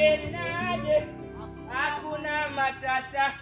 unafanyenaje? Hakuna matata.